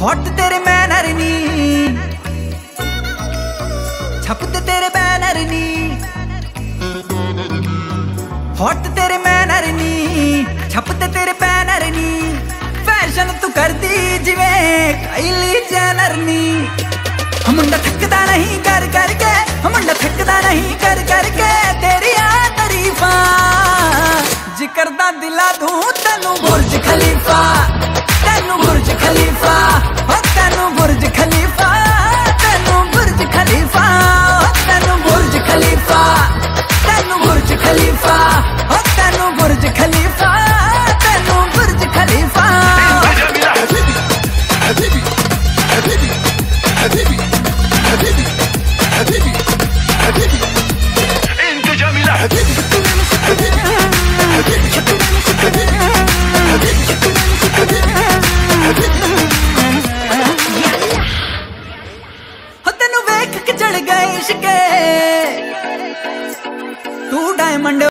Hot ਤੇਰੇ manner ਨੀ। ਛਪਦੇ ਤੇਰੇ ਬੈਨਰ ਨੀ। ਹੌਟ ਤੇਰੇ ਮੈਨਰ ਨੀ। ਛਪਦੇ ਤੇਰੇ ਬੈਨਰ ਨੀ। ਫੈਸ਼ਨ ਤੂੰ ਕਰਦੀ ਜਿਵੇਂ ਕਾਈਲੀ ਜੈਨਰ ਨੀ। ਮੁੰਡਾ ਥੱਕਦਾ ਨਹੀਂ ਕਰ ਕਰਕੇ ਮੁੰਡਾ ਥੱਕਦਾ ਨਹੀਂ ਕਰ ਕਰਕੇ ਤੇਰੀਆਂ ਤਾਰੀਫਾਂ। ਜ਼ਿਕਰ ਦਾ ਦਿਲਾ ਦੂੰ ਤੈਨੂੰ ਬੁਰਜ ਖਲੀਫਾ। गई इसके तू डायमंड